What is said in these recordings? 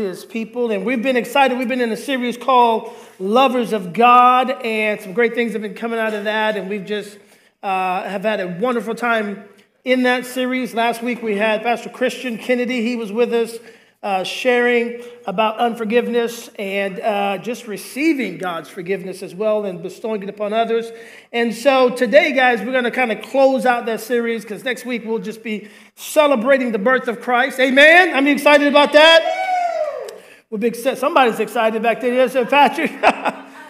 his people. And we've been excited. We've been in a series called Lovers of God, and some great things have been coming out of that. And we've just uh, have had a wonderful time in that series. Last week we had Pastor Christian Kennedy, he was with us. Uh, sharing about unforgiveness and uh, just receiving God's forgiveness as well and bestowing it upon others. And so today, guys, we're going to kind of close out that series because next week we'll just be celebrating the birth of Christ. Amen. I'm excited about that. We'll be. Somebody's excited back there. Yes, Patrick.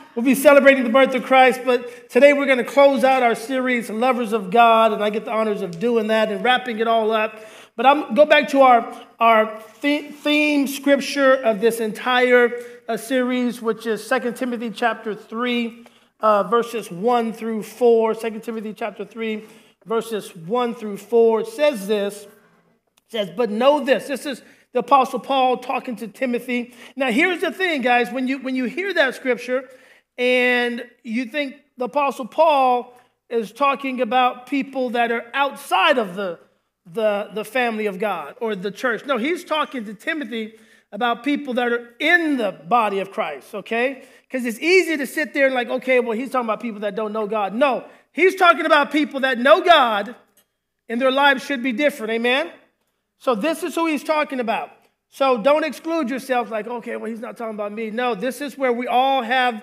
we'll be celebrating the birth of Christ. But today we're going to close out our series, Lovers of God, and I get the honors of doing that and wrapping it all up. But I'm go back to our, our theme scripture of this entire uh, series, which is 2 Timothy chapter 3, uh, verses 1 through 4. 2 Timothy chapter 3, verses 1 through 4. It says this, it says, but know this. This is the Apostle Paul talking to Timothy. Now, here's the thing, guys. When you, when you hear that scripture and you think the Apostle Paul is talking about people that are outside of the the, the family of God or the church. No, he's talking to Timothy about people that are in the body of Christ, okay? Because it's easy to sit there and, like, okay, well, he's talking about people that don't know God. No, he's talking about people that know God and their lives should be different, amen? So this is who he's talking about. So don't exclude yourself, like, okay, well, he's not talking about me. No, this is where we all have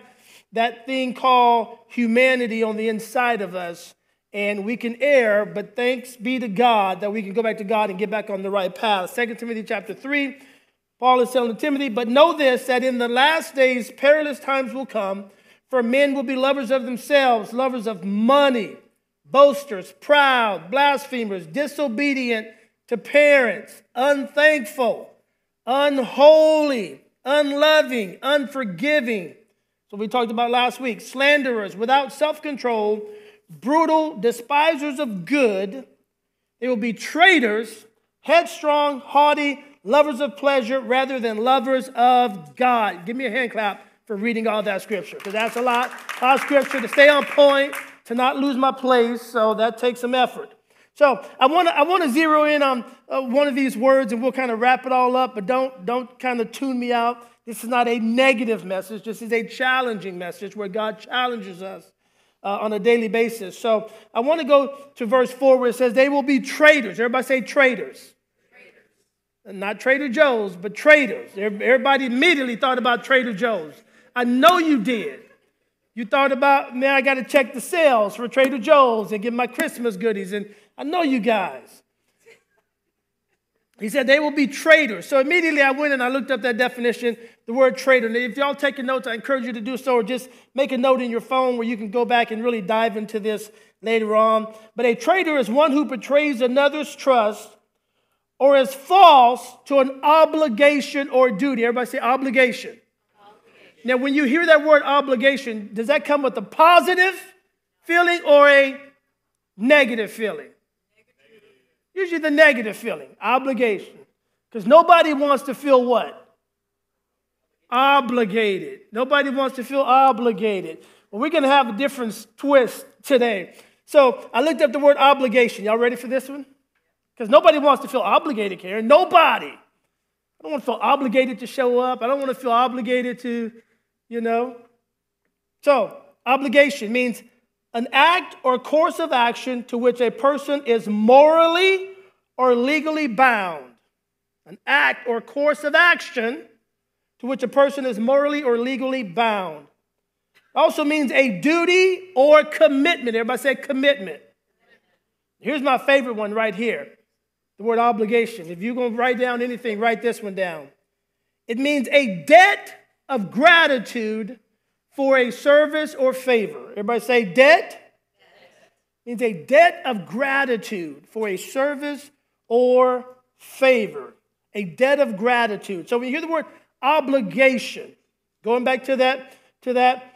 that thing called humanity on the inside of us and we can err, but thanks be to God that we can go back to God and get back on the right path. 2 Timothy chapter 3, Paul is telling Timothy, but know this, that in the last days perilous times will come, for men will be lovers of themselves, lovers of money, boasters, proud, blasphemers, disobedient to parents, unthankful, unholy, unloving, unforgiving. So we talked about last week, slanderers, without self-control, brutal, despisers of good. They will be traitors, headstrong, haughty, lovers of pleasure rather than lovers of God. Give me a hand clap for reading all that scripture, because that's a lot, of scripture to stay on point, to not lose my place. So that takes some effort. So I want to I want to zero in on uh, one of these words, and we'll kind of wrap it all up. But don't don't kind of tune me out. This is not a negative message. This is a challenging message where God challenges us uh, on a daily basis. So I want to go to verse 4 where it says, They will be traitors. Everybody say traitors. traitors. Not Trader Joe's, but traitors. Everybody immediately thought about Trader Joe's. I know you did. You thought about, man, I got to check the sales for Trader Joe's and get my Christmas goodies. And I know you guys. He said they will be traitors. So immediately I went and I looked up that definition, the word traitor. And if y'all taking notes, I encourage you to do so, or just make a note in your phone where you can go back and really dive into this later on. But a traitor is one who betrays another's trust or is false to an obligation or duty. Everybody say obligation. obligation. Now, when you hear that word obligation, does that come with a positive feeling or a negative feeling? Usually the negative feeling, obligation. Because nobody wants to feel what? Obligated. Nobody wants to feel obligated. Well, we're going to have a different twist today. So I looked up the word obligation. Y'all ready for this one? Because nobody wants to feel obligated, Karen. Nobody. I don't want to feel obligated to show up. I don't want to feel obligated to, you know. So, obligation means an act or course of action to which a person is morally or legally bound. An act or course of action to which a person is morally or legally bound. Also means a duty or commitment. Everybody say commitment. Here's my favorite one right here the word obligation. If you're going to write down anything, write this one down. It means a debt of gratitude for a service or favor. Everybody say debt. Means a debt of gratitude for a service or favor. A debt of gratitude. So when you hear the word obligation, going back to that, to that,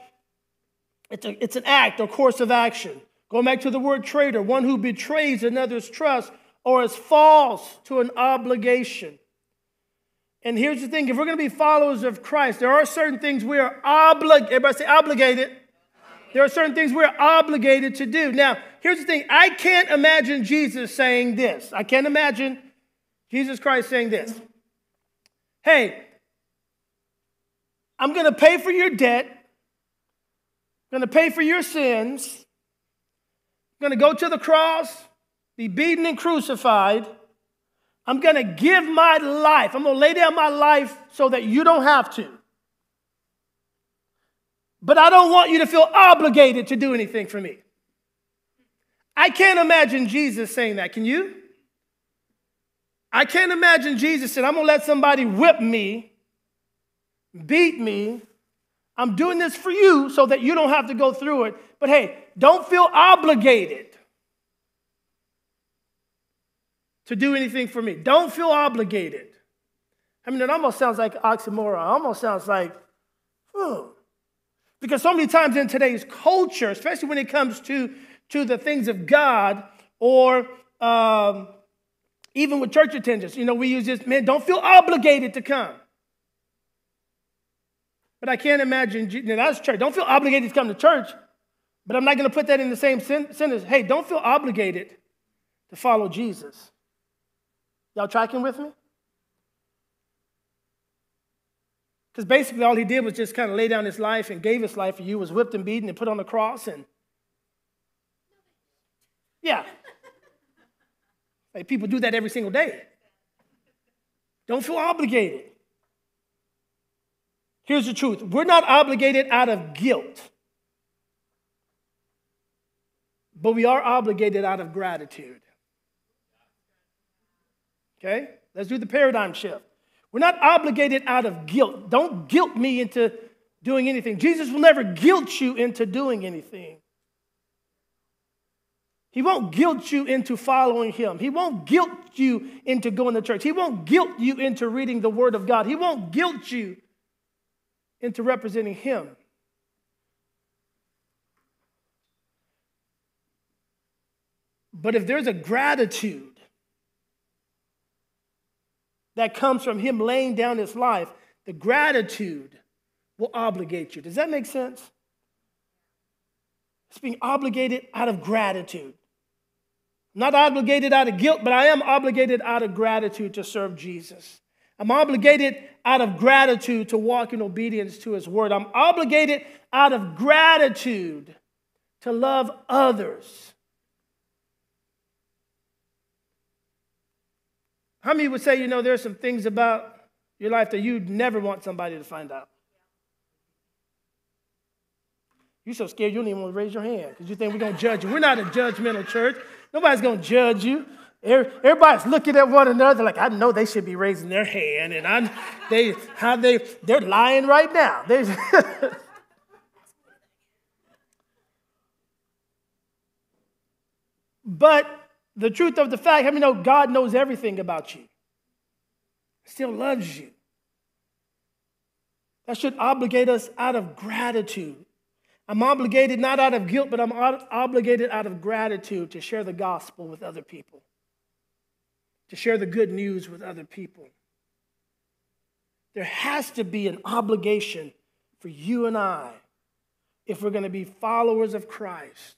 it's, a, it's an act or course of action. Going back to the word traitor, one who betrays another's trust or is false to an obligation. And here's the thing if we're going to be followers of Christ, there are certain things we are obligated, everybody say obligated. There are certain things we're obligated to do. Now, here's the thing I can't imagine Jesus saying this. I can't imagine Jesus Christ saying this. Hey, I'm going to pay for your debt. I'm going to pay for your sins. I'm going to go to the cross, be beaten and crucified. I'm going to give my life. I'm going to lay down my life so that you don't have to. But I don't want you to feel obligated to do anything for me. I can't imagine Jesus saying that. Can you? I can't imagine Jesus saying, I'm going to let somebody whip me, beat me. I'm doing this for you so that you don't have to go through it. But hey, don't feel obligated to do anything for me. Don't feel obligated. I mean, it almost sounds like oxymoron. It almost sounds like. Because so many times in today's culture, especially when it comes to, to the things of God or um, even with church attendance, you know, we use this, man, don't feel obligated to come. But I can't imagine, you know, that's church. Don't feel obligated to come to church, but I'm not going to put that in the same sentence. Hey, don't feel obligated to follow Jesus. Y'all tracking with me? Because basically, all he did was just kind of lay down his life and gave his life for you, was whipped and beaten and put on the cross. And yeah, like people do that every single day. Don't feel obligated. Here's the truth we're not obligated out of guilt, but we are obligated out of gratitude. Okay? Let's do the paradigm shift. We're not obligated out of guilt. Don't guilt me into doing anything. Jesus will never guilt you into doing anything. He won't guilt you into following him. He won't guilt you into going to church. He won't guilt you into reading the word of God. He won't guilt you into representing him. But if there's a gratitude that comes from him laying down his life, the gratitude will obligate you. Does that make sense? It's being obligated out of gratitude. Not obligated out of guilt, but I am obligated out of gratitude to serve Jesus. I'm obligated out of gratitude to walk in obedience to his word. I'm obligated out of gratitude to love others. How many would say, you know, there's some things about your life that you'd never want somebody to find out? You're so scared you don't even want to raise your hand because you think we're going to judge you. We're not a judgmental church. Nobody's going to judge you. Everybody's looking at one another like, I know they should be raising their hand, and I, they, how they, they're lying right now. They, but the truth of the fact, I mean, know God knows everything about you, still loves you. That should obligate us out of gratitude. I'm obligated not out of guilt, but I'm obligated out of gratitude to share the gospel with other people, to share the good news with other people. There has to be an obligation for you and I if we're going to be followers of Christ.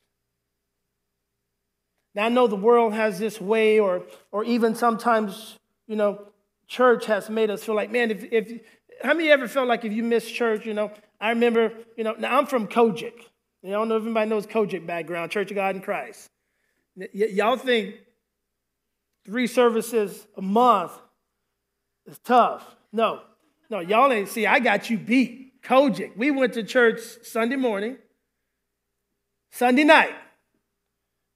Now, I know the world has this way, or, or even sometimes, you know, church has made us feel like, man, if, if how many ever felt like if you miss church, you know, I remember, you know, now I'm from COGIC. I don't know if anybody knows COGIC background, Church of God in Christ. Y- y'all think three services a month is tough. No, no, y'all ain't see, I got you beat. COGIC. We went to church Sunday morning, Sunday night,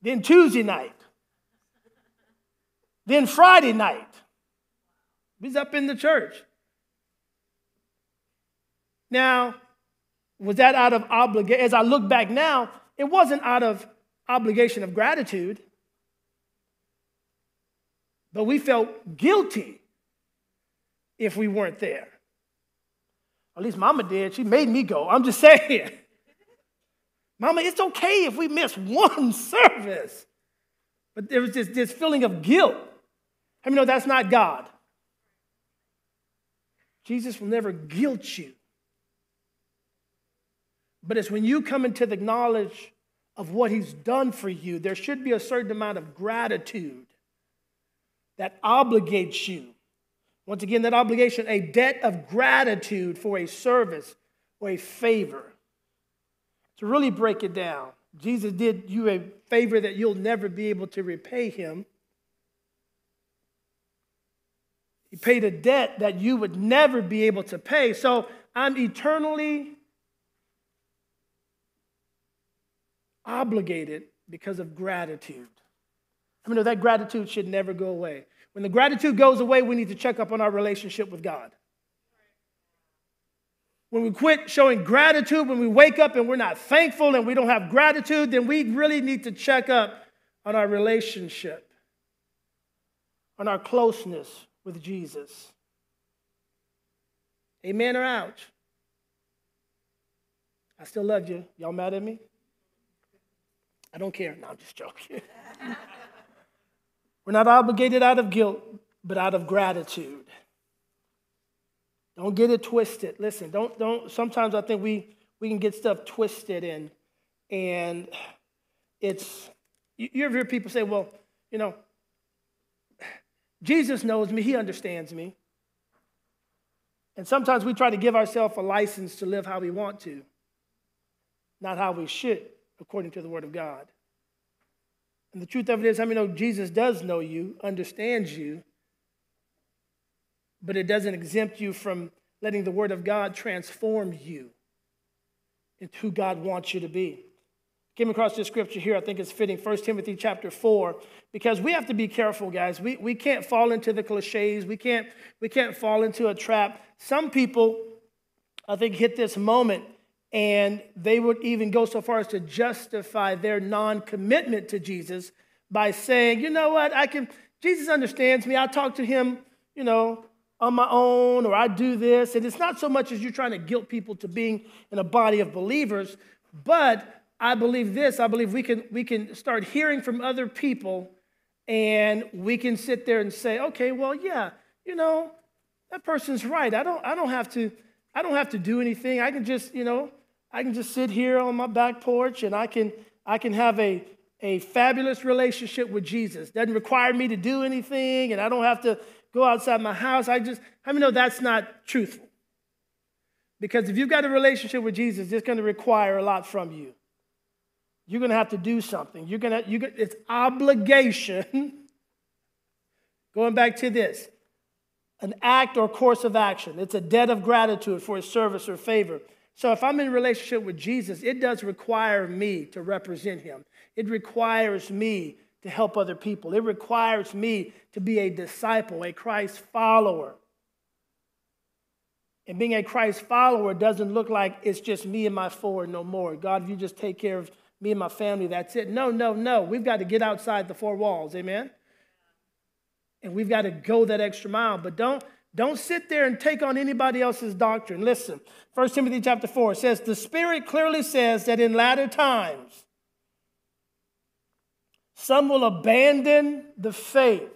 then Tuesday night, then Friday night. Was up in the church. Now, was that out of obligation? As I look back now, it wasn't out of obligation of gratitude, but we felt guilty if we weren't there. At least mama did. She made me go. I'm just saying. Mama, it's okay if we miss one service. But there was this, this feeling of guilt. I mean, no, that's not God. Jesus will never guilt you but it's when you come into the knowledge of what he's done for you, there should be a certain amount of gratitude that obligates you Once again, that obligation, a debt of gratitude for a service or a favor. To really break it down, Jesus did you a favor that you'll never be able to repay him. He paid a debt that you would never be able to pay. So I'm eternally obligated because of gratitude. I mean, that gratitude should never go away. When the gratitude goes away, we need to check up on our relationship with God. When we quit showing gratitude, when we wake up and we're not thankful and we don't have gratitude, then we really need to check up on our relationship, on our closeness with Jesus. Amen or ouch? I still love you. Y'all mad at me? I don't care. No, I'm just joking. We're not obligated out of guilt, but out of gratitude. Don't get it twisted. Listen, don't, don't, sometimes I think we, we can get stuff twisted and, and it's, you, you ever hear people say, well, you know, Jesus knows me, he understands me. And sometimes we try to give ourselves a license to live how we want to, not how we should, according to the Word of God. And the truth of it is, I mean, know Jesus does know you, understands you, but it doesn't exempt you from letting the Word of God transform you into who God wants you to be. Came across this scripture here, I think it's fitting, 1 Timothy chapter 4, because we have to be careful, guys. We, we can't fall into the cliches, we can't, we can't fall into a trap. Some people, I think, hit this moment and they would even go so far as to justify their non commitment to Jesus by saying, you know what, I can, Jesus understands me. I talk to him, you know, on my own, or I do this. And it's not so much as you're trying to guilt people to being in a body of believers, but I believe this. I believe we can, we can start hearing from other people and we can sit there and say, okay, well, yeah, you know, that person's right. I don't, I don't have to, I don't have to do anything. I can just, you know, I can just sit here on my back porch and I can, I can have a, a fabulous relationship with Jesus. Doesn't require me to do anything and I don't have to go outside my house. I just, I mean, no, that's not truthful. Because if you've got a relationship with Jesus, it's going to require a lot from you. You're going to have to do something. You're going to, you're, it's obligation. Going back to this, an act or course of action. It's a debt of gratitude for a service or favor. So if I'm in relationship with Jesus, it does require me to represent him. It requires me to help other people. It requires me to be a disciple, a Christ follower. And being a Christ follower doesn't look like it's just me and my four no more. God, if you just take care of me and my family, that's it. No, no, no. We've got to get outside the four walls. Amen? And we've got to go that extra mile. But don't don't sit there and take on anybody else's doctrine. Listen, 1 Timothy chapter 4 says, The Spirit clearly says that in latter times, some will abandon the faith.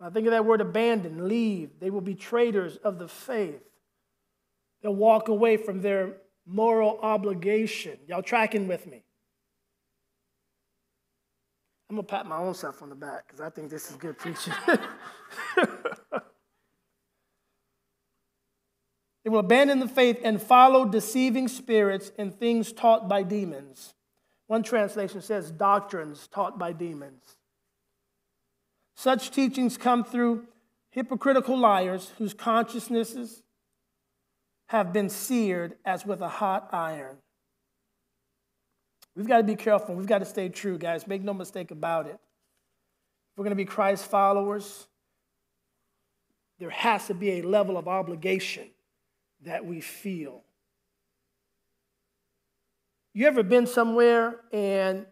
I think of that word abandon, leave. They will be traitors of the faith. They'll walk away from their moral obligation. Y'all tracking with me? I'm going to pat my own self on the back because I think this is good preaching. will abandon the faith and follow deceiving spirits and things taught by demons. One translation says doctrines taught by demons. Such teachings come through hypocritical liars whose consciousnesses have been seared as with a hot iron. We've got to be careful. We've got to stay true, guys. Make no mistake about it. If we're going to be Christ followers, there has to be a level of obligation that we feel. You ever been somewhere and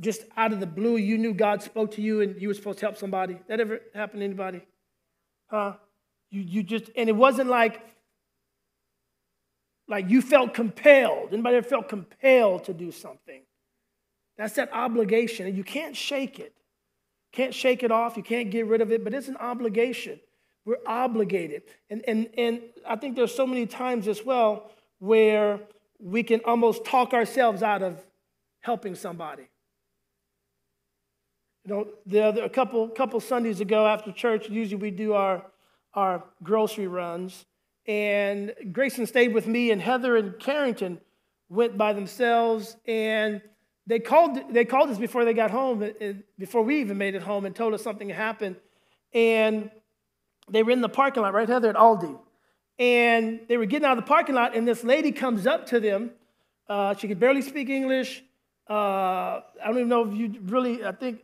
just out of the blue, you knew God spoke to you and you were supposed to help somebody? That ever happened to anybody? Huh? You, you just, and it wasn't like like you felt compelled. Anybody ever felt compelled to do something? That's that obligation, and you can't shake it. Can't shake it off, you can't get rid of it, but it's an obligation. We're obligated. And, and, and I think there's so many times as well where we can almost talk ourselves out of helping somebody. You know, the other, a couple, couple Sundays ago after church, usually we do our, our grocery runs. And Grayson stayed with me, and Heather and Carrington went by themselves. And they called, they called us before they got home, before we even made it home, and told us something happened. And they were in the parking lot, right, Heather, at Aldi. And they were getting out of the parking lot, and this lady comes up to them. Uh, she could barely speak English. Uh, I don't even know if you really, I think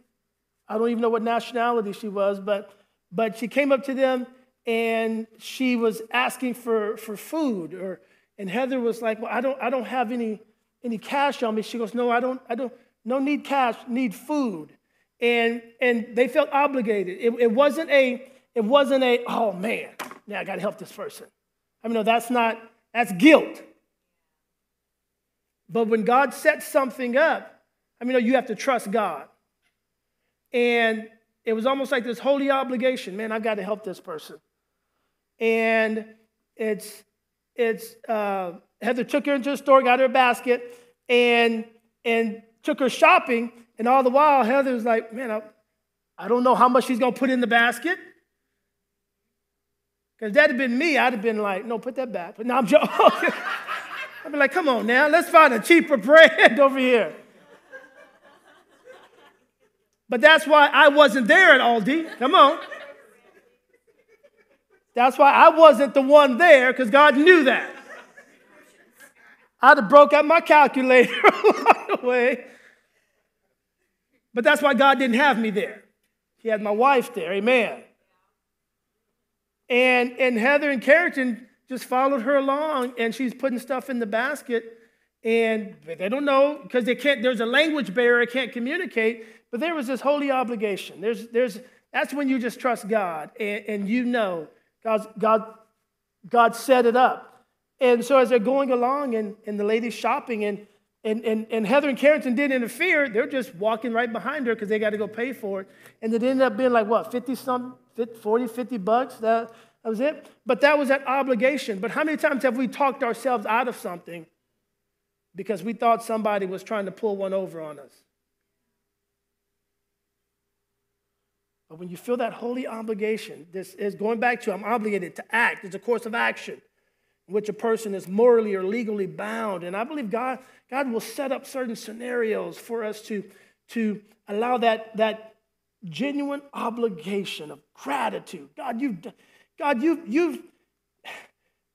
I don't even know what nationality she was, but, but she came up to them and she was asking for, for food. Or, and Heather was like, Well, I don't, I don't have any, any cash on me. She goes, No, I don't, I don't, no need cash, need food. And, and they felt obligated. It, it wasn't a, it wasn't a, oh man, now I got to help this person. I mean, no, that's not, that's guilt. But when God sets something up, I mean, no, you have to trust God. And it was almost like this holy obligation man, I've got to help this person. And it's, it's, uh, Heather took her into the store, got her a basket, and, and took her shopping. And all the while, Heather was like, man, I, I don't know how much she's going to put in the basket. Because that had been me, I'd have been like, no, put that back. But now I'm joking. I'd be like, come on now, let's find a cheaper brand over here. But that's why I wasn't there at Aldi. Come on. That's why I wasn't the one there, because God knew that. I'd have broke out my calculator along the way. But that's why God didn't have me there. He had my wife there. Amen. And, and Heather and Carrington just followed her along, and she's putting stuff in the basket. And they don't know because they can't, there's a language barrier, can't communicate. But there was this holy obligation. There's, there's, that's when you just trust God and, and you know God's, God, God set it up. And so as they're going along and, and the lady's shopping and, and, and, and Heather and Carrington didn't interfere, they're just walking right behind her because they got to go pay for it. And it ended up being like, what, 50 some, 40, 50 bucks? That, that was it. But that was that obligation. But how many times have we talked ourselves out of something because we thought somebody was trying to pull one over on us? But when you feel that holy obligation, this is going back to I'm obligated to act. It's a course of action in which a person is morally or legally bound. And I believe God, God will set up certain scenarios for us to, to allow that, that genuine obligation of gratitude. God, you've God, you've, you've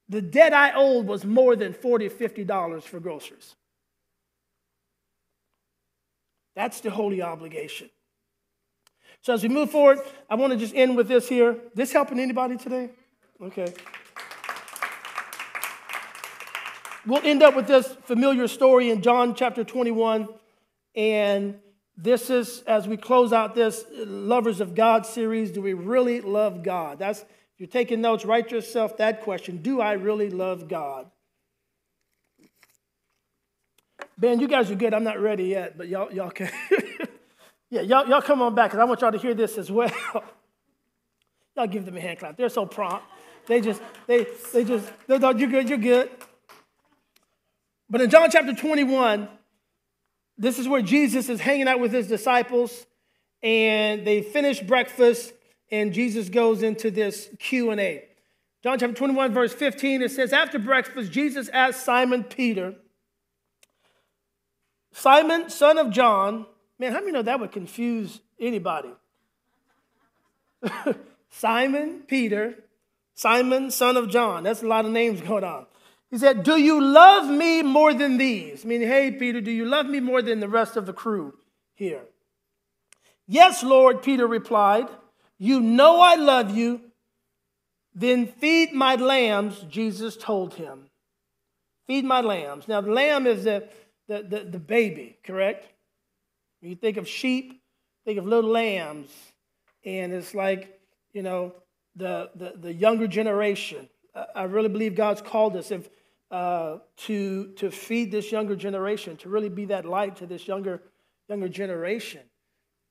the debt I owed was more than $40, $50 for groceries. That's the holy obligation. So as we move forward, I want to just end with this here. This helping anybody today? Okay. We'll end up with this familiar story in John chapter 21. And this is, as we close out this Lovers of God series, do we really love God? That's, if you're taking notes, write yourself that question Do I really love God? Ben, you guys are good. I'm not ready yet, but y'all, y'all can. Yeah, y'all, y'all come on back because I want y'all to hear this as well. y'all give them a hand clap. They're so prompt. They just, they, they just, they thought you're good, you're good. But in John chapter 21, this is where Jesus is hanging out with his disciples, and they finish breakfast, and Jesus goes into this Q&A. John chapter 21, verse 15, it says, After breakfast, Jesus asked Simon Peter, Simon, son of John, Man, how many know that would confuse anybody? Simon, Peter, Simon, son of John. That's a lot of names going on. He said, Do you love me more than these? I mean hey, Peter, do you love me more than the rest of the crew here? Yes, Lord, Peter replied. You know I love you. Then feed my lambs, Jesus told him. Feed my lambs. Now, the lamb is the, the, the, the baby, correct? You think of sheep, think of little lambs. And it's like, you know, the, the, the younger generation. I really believe God's called us if, uh, to, to feed this younger generation, to really be that light to this younger, younger generation.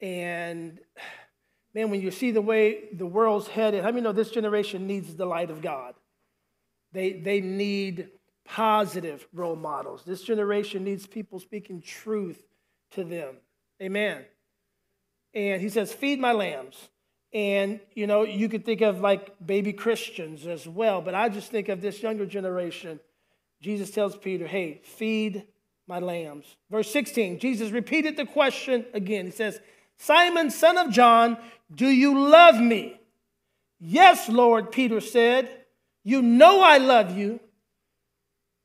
And man, when you see the way the world's headed, how I many know this generation needs the light of God? They, they need positive role models. This generation needs people speaking truth to them. Amen. And he says, Feed my lambs. And, you know, you could think of like baby Christians as well, but I just think of this younger generation. Jesus tells Peter, Hey, feed my lambs. Verse 16, Jesus repeated the question again. He says, Simon, son of John, do you love me? Yes, Lord, Peter said. You know I love you.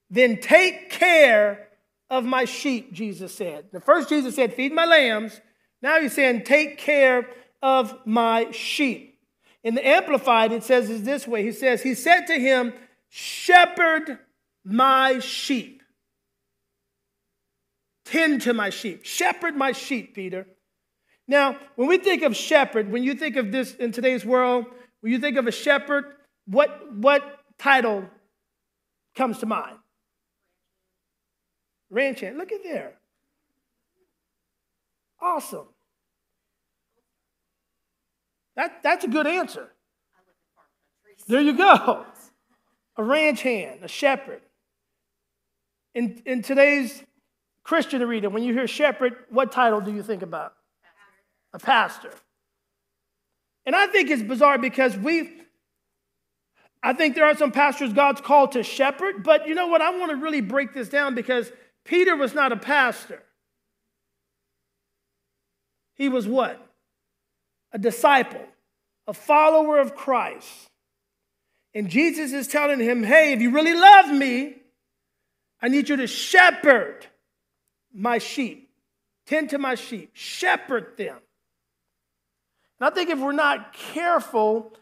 Then take care of my sheep, Jesus said. The first Jesus said, Feed my lambs. Now he's saying, Take care of my sheep. In the Amplified, it says it this way He says, He said to him, Shepherd my sheep. Tend to my sheep. Shepherd my sheep, Peter. Now, when we think of shepherd, when you think of this in today's world, when you think of a shepherd, what, what title comes to mind? Ranch hand. Look at there. Awesome. That, that's a good answer. There you go. A ranch hand, a shepherd. In, in today's Christian arena, when you hear shepherd, what title do you think about? A pastor. And I think it's bizarre because we, I think there are some pastors God's called to shepherd, but you know what? I want to really break this down because Peter was not a pastor. He was what? A disciple, a follower of Christ. And Jesus is telling him, hey, if you really love me, I need you to shepherd my sheep, tend to my sheep, shepherd them. And I think if we're not careful,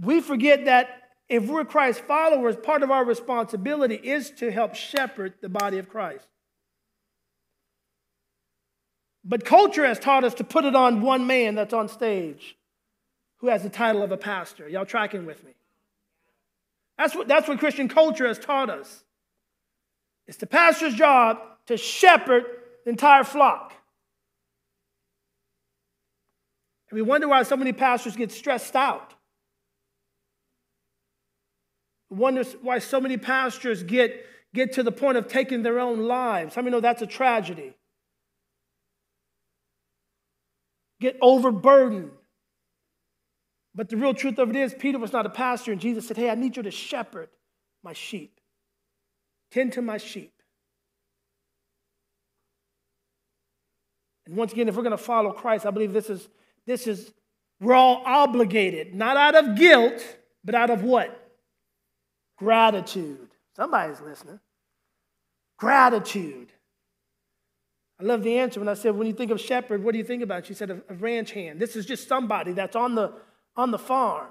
we forget that if we're Christ's followers, part of our responsibility is to help shepherd the body of Christ. But culture has taught us to put it on one man that's on stage who has the title of a pastor. Y'all tracking with me? That's what, that's what Christian culture has taught us. It's the pastor's job to shepherd the entire flock. And we wonder why so many pastors get stressed out. We wonder why so many pastors get, get to the point of taking their own lives. How many know that's a tragedy? Get overburdened. But the real truth of it is, Peter was not a pastor, and Jesus said, Hey, I need you to shepherd my sheep, tend to my sheep. And once again, if we're going to follow Christ, I believe this is this is, we're all obligated, not out of guilt, but out of what? Gratitude. Somebody's listening. Gratitude. I love the answer when I said, when you think of shepherd, what do you think about? She said, a, a ranch hand. This is just somebody that's on the, on the farm.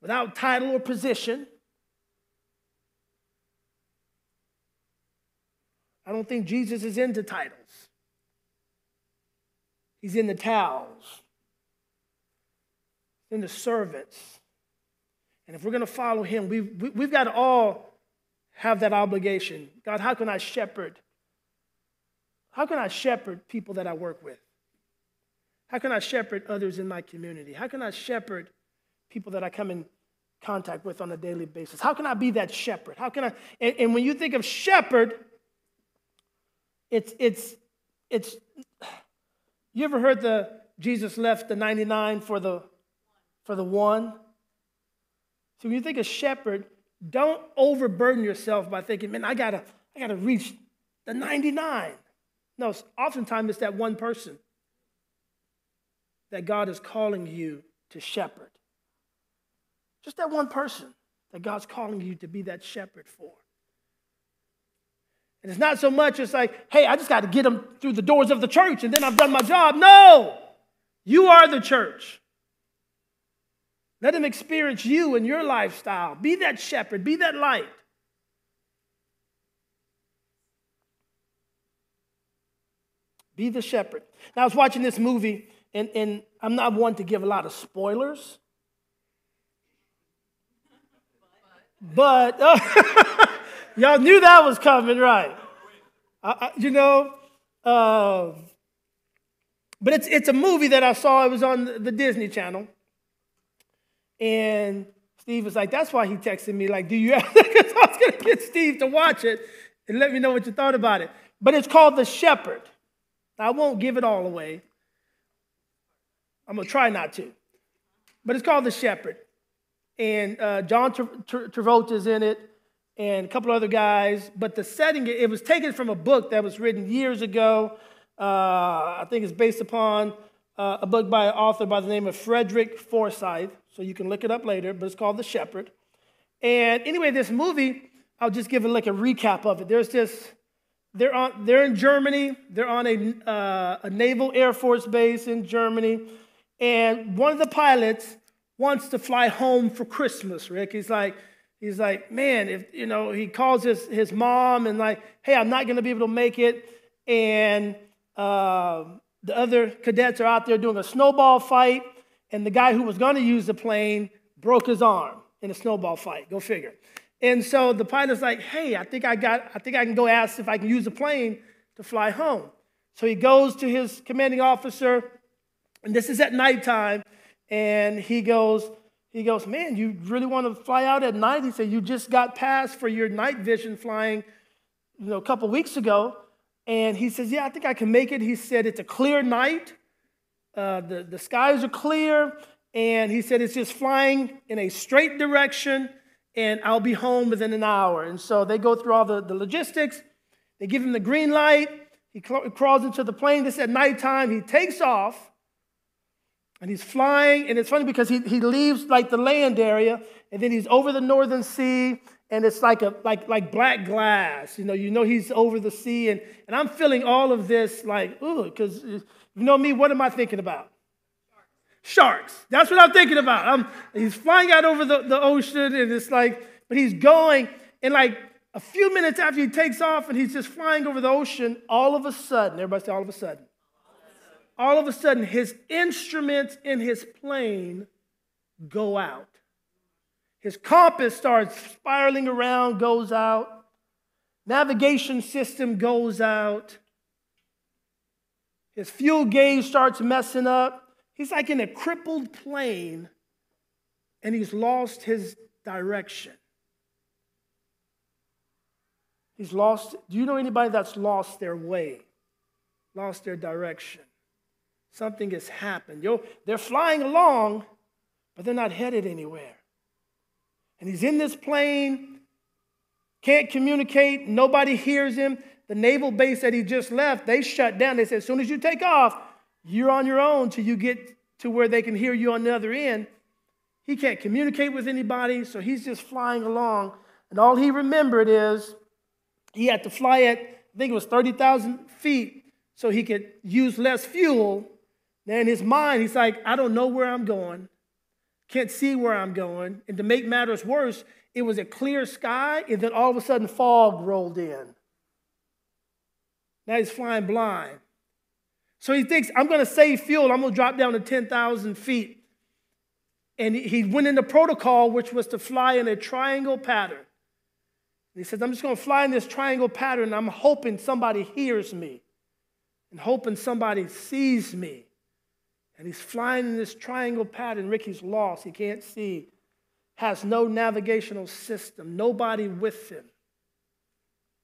Without title or position. I don't think Jesus is into titles. He's in the towels, in the servants. And if we're going to follow him, we've, we, have got to all have that obligation. God, how can I shepherd? How can I shepherd people that I work with? How can I shepherd others in my community? How can I shepherd people that I come in contact with on a daily basis? How can I be that shepherd? How can I? And, and when you think of shepherd, it's it's it's you ever heard the Jesus left the 99 for the for the one? So when you think of shepherd, don't overburden yourself by thinking, man, I gotta, I gotta reach the 99. No, oftentimes it's that one person that God is calling you to shepherd. Just that one person that God's calling you to be that shepherd for. And it's not so much as like, hey, I just got to get them through the doors of the church and then I've done my job. No, you are the church. Let them experience you and your lifestyle. Be that shepherd, be that light. Be the shepherd. Now, I was watching this movie, and, and I'm not one to give a lot of spoilers. But, Y'all knew that was coming, right? I, I, you know, uh, but it's, it's a movie that I saw. It was on the, Disney Channel. And Steve was like, that's why he texted me, like, do you have, because I was going to get Steve to watch it and let me know what you thought about it. but it's called The Shepherd. I won't give it all away. I'm going to try not to. But it's called The Shepherd. And uh, John Tra- Tra- Travolta is in it and a couple other guys. But the setting, it was taken from a book that was written years ago. Uh, I think it's based upon uh, a book by an author by the name of Frederick Forsyth. So you can look it up later, but it's called The Shepherd. And anyway, this movie, I'll just give it like a recap of it. There's this, they're, on, they're in Germany. They're on a, uh, a naval air force base in Germany. And one of the pilots wants to fly home for Christmas, Rick. He's like, he's like, man, if you know, he calls his, his mom and like, hey, I'm not gonna be able to make it. And uh, the other cadets are out there doing a snowball fight, and the guy who was gonna use the plane broke his arm in a snowball fight. Go figure. And so the pilot's like, hey, I think I got, I think I can go ask if I can use the plane to fly home. So he goes to his commanding officer, and this is at nighttime, and he goes, he goes, Man, you really want to fly out at night? He said, You just got passed for your night vision flying, you know, a couple weeks ago. And he says, Yeah, I think I can make it. He said, It's a clear night. Uh, the, the skies are clear. And he said, It's just flying in a straight direction, and I'll be home within an hour. And so they go through all the, the logistics. They give him the green light. He crawls into the plane. This at nighttime. He takes off. And he's flying, and it's funny because he, he leaves like the land area, and then he's over the northern sea, and it's like a like like black glass. You know, you know he's over the sea, and, and I'm feeling all of this like, ooh, because you know me, what am I thinking about? Sharks. That's what I'm thinking about. I'm, he's flying out over the, the ocean, and it's like, but he's going, and like a few minutes after he takes off and he's just flying over the ocean, all of a sudden, everybody say all of a sudden all of a sudden his instruments in his plane go out. His compass starts spiraling around, goes out. Navigation system goes out. His fuel gauge starts messing up. He's like in a crippled plane and he's lost his direction. He's lost. Do you know anybody that's lost their way, lost their direction? Something has happened. Yo, they're flying along, but they're not headed anywhere. And he's in this plane, can't communicate, nobody hears him. The naval base that he just left, they shut down. They said, as soon as you take off, you're on your own till you get to where they can hear you on the other end. He can't communicate with anybody, so he's just flying along. And all he remembered is he had to fly at, I think it was 30,000 feet, so he could use less fuel now, in his mind, he's like, I don't know where I'm going, can't see where I'm going. And to make matters worse, it was a clear sky, and then all of a sudden, fog rolled in. Now he's flying blind. So he thinks, I'm going to save fuel. I'm going to drop down to 10,000 feet. And he went into protocol, which was to fly in a triangle pattern. He says, I'm just going to fly in this triangle pattern. I'm hoping somebody hears me and hoping somebody sees me. And he's flying in this triangle pattern. Ricky's lost. He can't see. Has no navigational system, nobody with him.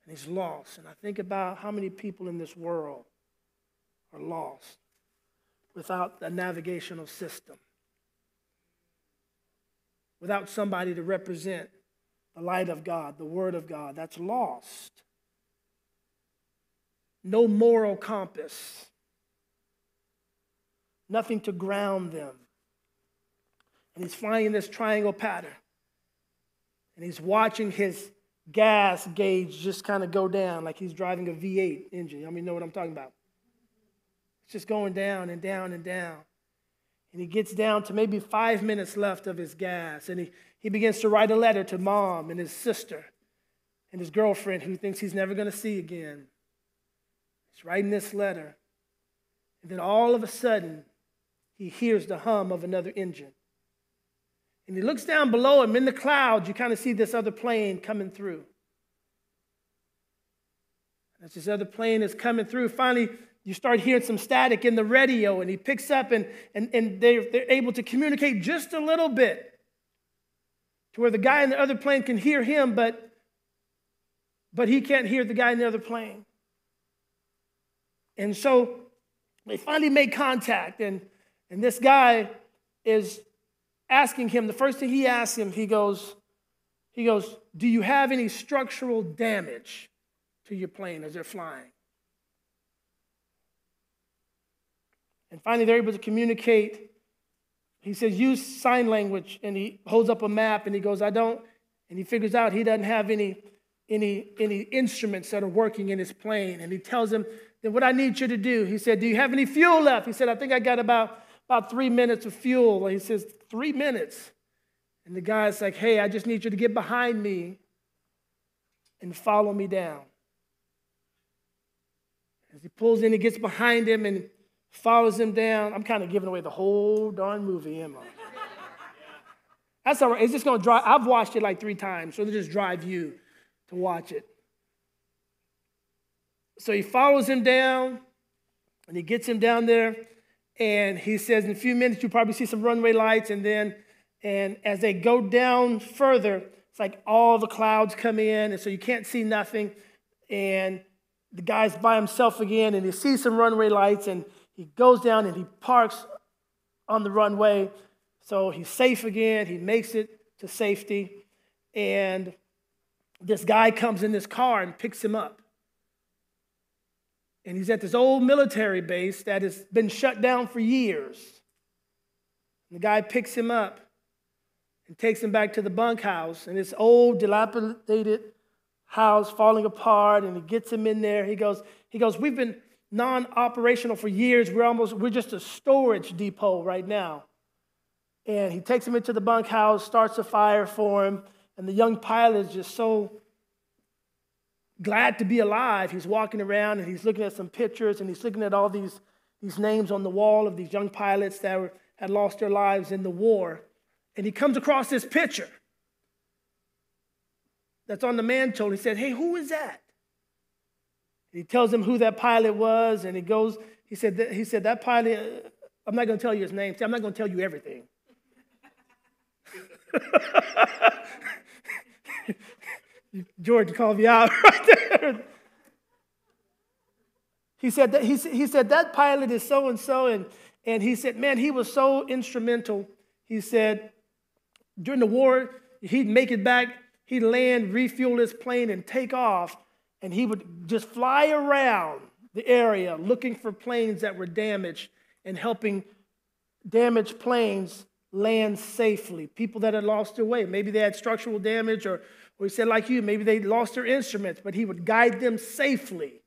And he's lost. And I think about how many people in this world are lost without a navigational system, without somebody to represent the light of God, the Word of God. That's lost. No moral compass nothing to ground them. And he's flying this triangle pattern. And he's watching his gas gauge just kind of go down like he's driving a V8 engine. I mean, know what I'm talking about? It's just going down and down and down. And he gets down to maybe five minutes left of his gas. And he, he begins to write a letter to mom and his sister and his girlfriend who thinks he's never going to see again. He's writing this letter. And then all of a sudden, he hears the hum of another engine. And he looks down below him in the clouds, you kind of see this other plane coming through. As this other plane is coming through, finally, you start hearing some static in the radio, and he picks up, and, and, and they're, they're able to communicate just a little bit to where the guy in the other plane can hear him, but, but he can't hear the guy in the other plane. And so they finally make contact, and, and this guy is asking him, the first thing he asks him, he goes, he goes, Do you have any structural damage to your plane as they're flying? And finally, they're able to communicate. He says, Use sign language. And he holds up a map and he goes, I don't. And he figures out he doesn't have any, any, any instruments that are working in his plane. And he tells him, Then what I need you to do, he said, Do you have any fuel left? He said, I think I got about, about three minutes of fuel. And he says, Three minutes? And the guy's like, Hey, I just need you to get behind me and follow me down. As he pulls in, he gets behind him and follows him down. I'm kind of giving away the whole darn movie, am I? That's all right. It's just going to drive. I've watched it like three times, so it'll just drive you to watch it. So he follows him down, and he gets him down there, and he says, in a few minutes, you'll probably see some runway lights, and then, and as they go down further, it's like all the clouds come in, and so you can't see nothing, and the guy's by himself again, and he sees some runway lights, and he goes down and he parks on the runway. So he's safe again. He makes it to safety. And this guy comes in this car and picks him up. And he's at this old military base that has been shut down for years. And the guy picks him up and takes him back to the bunkhouse. And this old, dilapidated house falling apart. And he gets him in there. He goes, he goes, We've been non-operational for years. We're almost we're just a storage depot right now. And he takes him into the bunkhouse, starts a fire for him, and the young pilot is just so glad to be alive. He's walking around and he's looking at some pictures and he's looking at all these, these names on the wall of these young pilots that were, had lost their lives in the war. And he comes across this picture that's on the mantle. He said, Hey, who is that? He tells him who that pilot was, and he goes, he said, that, he said that pilot, I'm not going to tell you his name. See, I'm not going to tell you everything. George called me out right there. He said that, he, he said that pilot is so and so, and and he said, man, he was so instrumental. He said during the war, he'd make it back, he'd land, refuel his plane, and take off and he would just fly around the area looking for planes that were damaged and helping damaged planes land safely. People that had lost their way, maybe they had structural damage, or, or he said, like you, maybe they lost their instruments, but he would guide them safely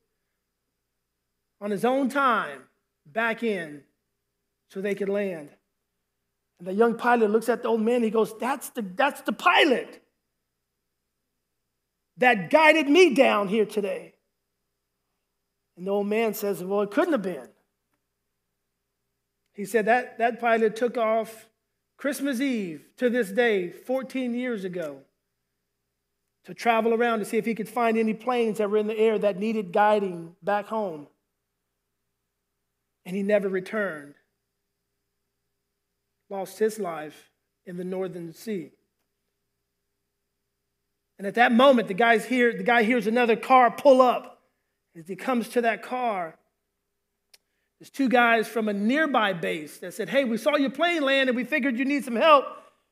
on his own time back in so they could land. And the young pilot looks at the old man, he goes, That's the, that's the pilot that guided me down here today. And the old man says, Well, it couldn't have been. He said that that pilot took off Christmas Eve to this day, 14 years ago, to travel around to see if he could find any planes that were in the air that needed guiding back home. And he never returned. Lost his life in the northern sea. And at that moment, the guy's here, the guy hears another car pull up. As he comes to that car, there's two guys from a nearby base that said, Hey, we saw your plane land and we figured you need some help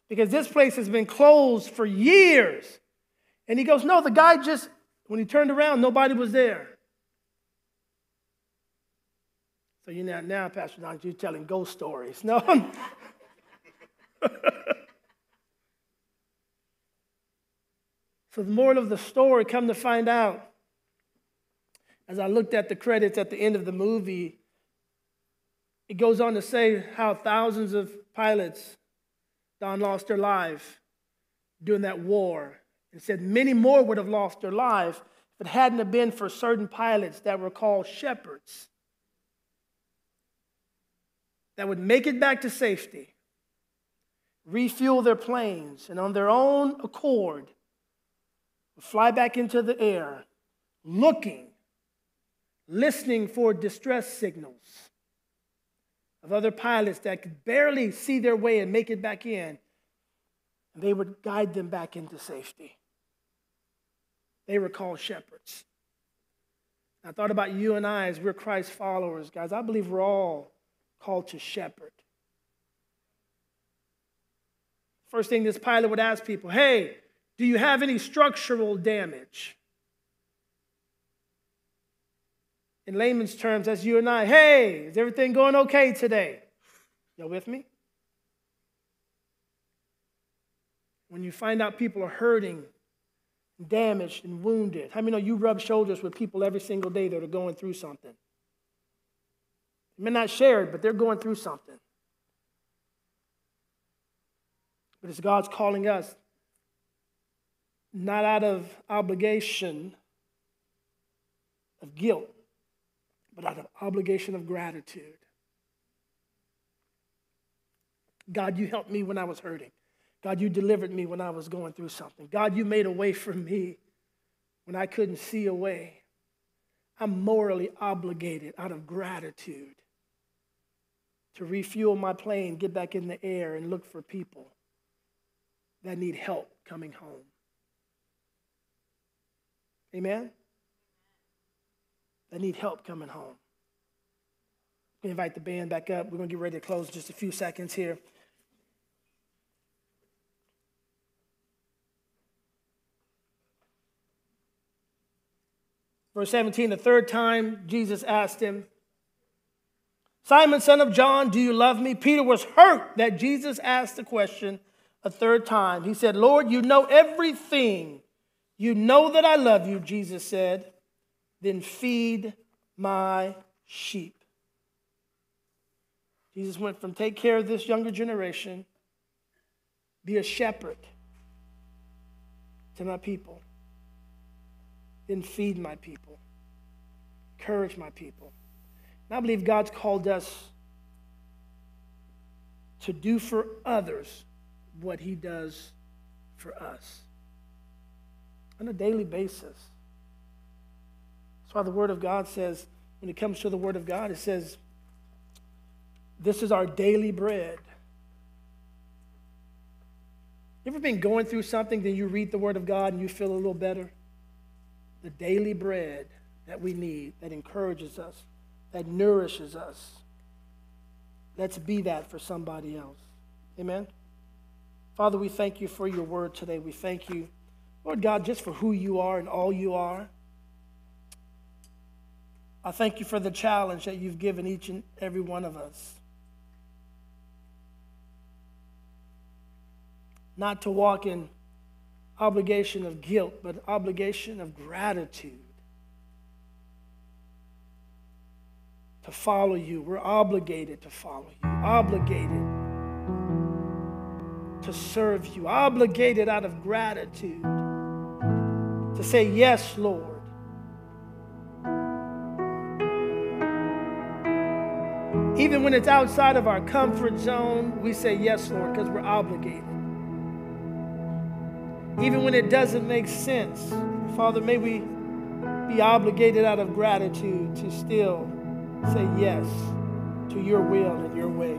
because this place has been closed for years. And he goes, No, the guy just, when he turned around, nobody was there. So you know now, Pastor Don, you're telling ghost stories. No. So, the moral of the story, come to find out, as I looked at the credits at the end of the movie, it goes on to say how thousands of pilots, Don, lost their life during that war. It said many more would have lost their life if it hadn't have been for certain pilots that were called shepherds that would make it back to safety, refuel their planes, and on their own accord fly back into the air, looking, listening for distress signals of other pilots that could barely see their way and make it back in. And they would guide them back into safety. They were called shepherds. I thought about you and I as we're Christ followers, guys. I believe we're all called to shepherd. First thing this pilot would ask people hey, do you have any structural damage? In layman's terms, that's you and I. Hey, is everything going okay today? Y'all with me? When you find out people are hurting, damaged, and wounded, how many know you rub shoulders with people every single day that are going through something? They may not share it, but they're going through something. But it's God's calling us not out of obligation of guilt, but out of obligation of gratitude. God, you helped me when I was hurting. God, you delivered me when I was going through something. God, you made a way for me when I couldn't see a way. I'm morally obligated out of gratitude to refuel my plane, get back in the air, and look for people that need help coming home. Amen? That need help coming home. We invite the band back up. We're going to get ready to close in just a few seconds here. Verse 17, the third time Jesus asked him, Simon, son of John, do you love me? Peter was hurt that Jesus asked the question a third time. He said, Lord, you know everything. You know that I love you, Jesus said. Then feed my sheep. Jesus went from take care of this younger generation, be a shepherd to my people, then feed my people, encourage my people. And I believe God's called us to do for others what he does for us on a daily basis. That's why the Word of God says, when it comes to the Word of God, it says, This is our daily bread. You ever been going through something, then you read the Word of God and you feel a little better? The daily bread that we need, that encourages us, that nourishes us. Let's be that for somebody else. Amen? Father, we thank you for your word today. We thank you, Lord God, just for who you are and all you are. I thank you for the challenge that you've given each and every one of us. Not to walk in obligation of guilt, but obligation of gratitude. To follow you. We're obligated to follow you. Obligated to serve you, obligated out of gratitude to say, Yes, Lord. Even when it's outside of our comfort zone, we say, Yes, Lord, because we're obligated. Even when it doesn't make sense, Father, may we be obligated out of gratitude to still say yes to your will and your way.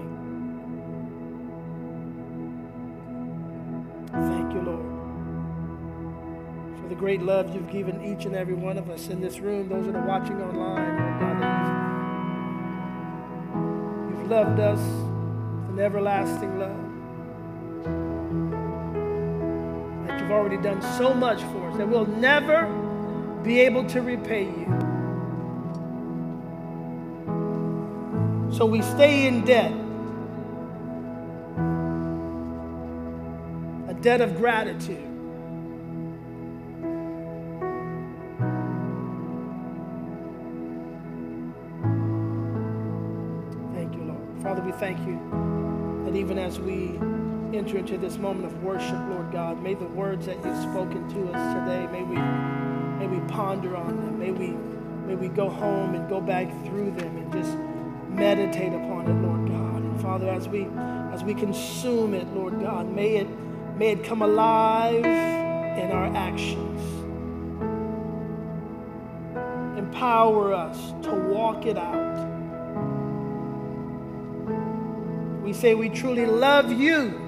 Thank you, Lord, for the great love you've given each and every one of us in this room, those that are watching online, you've loved us with an everlasting love. You've already done so much for us that we'll never be able to repay you. So we stay in debt A debt of gratitude. Thank you, Lord. Father, we thank you that even as we enter into this moment of worship, Lord God, may the words that you've spoken to us today, may we, may we ponder on them. May we, may we go home and go back through them and just meditate upon it, Lord God. And Father, as we as we consume it, Lord God, may it May it come alive in our actions. Empower us to walk it out. We say we truly love you.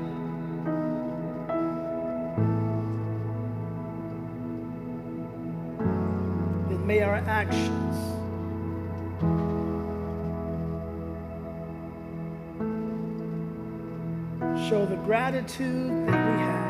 actions. Show the gratitude that we have.